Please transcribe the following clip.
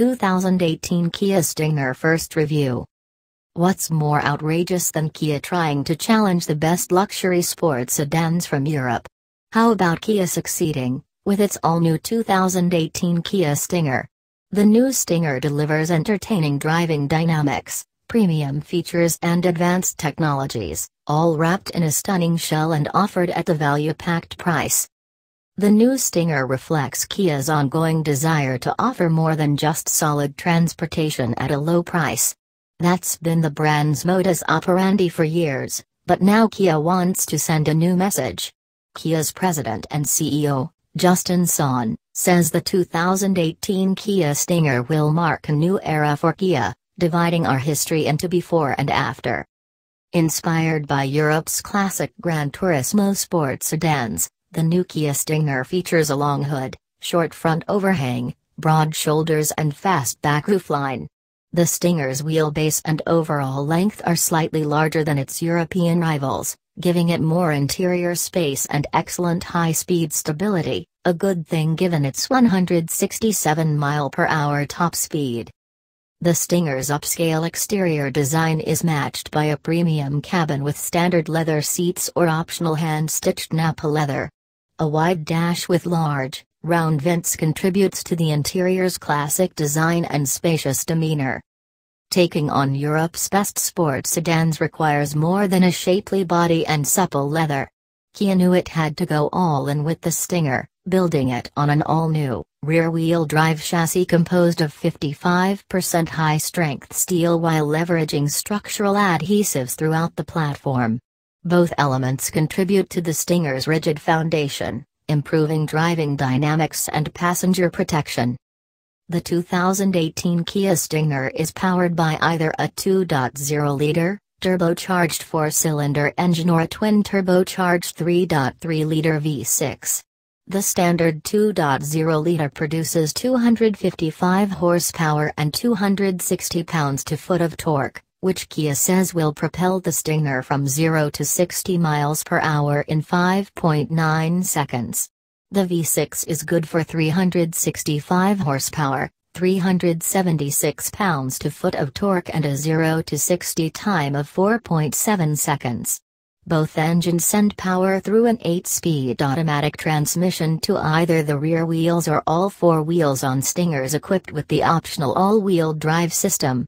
2018 Kia Stinger First Review. What's more outrageous than Kia trying to challenge the best luxury sports sedans from Europe? How about Kia succeeding, with its all-new 2018 Kia Stinger? The new Stinger delivers entertaining driving dynamics, premium features and advanced technologies, all wrapped in a stunning shell and offered at the value-packed price. The new Stinger reflects Kia's ongoing desire to offer more than just solid transportation at a low price. That's been the brand's modus operandi for years, but now Kia wants to send a new message. Kia's president and CEO, Justin Son, says the 2018 Kia Stinger will mark a new era for Kia, dividing our history into before and after. Inspired by Europe's classic Gran Turismo sports sedans, the new Kia Stinger features a long hood, short front overhang, broad shoulders and fast back roofline. The Stinger's wheelbase and overall length are slightly larger than its European rivals, giving it more interior space and excellent high-speed stability, a good thing given its 167 mile per hour top speed. The Stinger's upscale exterior design is matched by a premium cabin with standard leather seats or optional hand-stitched Nappa leather. A wide dash with large, Round vents contributes to the interior's classic design and spacious demeanor. Taking on Europe's best sports sedans requires more than a shapely body and supple leather. Kia knew it had to go all in with the Stinger, building it on an all-new, rear-wheel drive chassis composed of 55% high-strength steel while leveraging structural adhesives throughout the platform. Both elements contribute to the Stinger's rigid foundation improving driving dynamics and passenger protection. The 2018 Kia Stinger is powered by either a 2.0-liter, turbocharged four-cylinder engine or a twin-turbocharged 3.3-liter V6. The standard 2.0-liter produces 255 horsepower and 260 pounds-to-foot of torque, which Kia says will propel the Stinger from 0 to 60 miles per hour in 5.9 seconds. The V6 is good for 365 horsepower, 376 pounds-to-foot of torque and a 0 to 60 time of 4.7 seconds. Both engines send power through an 8-speed automatic transmission to either the rear wheels or all four wheels on Stingers equipped with the optional all-wheel drive system.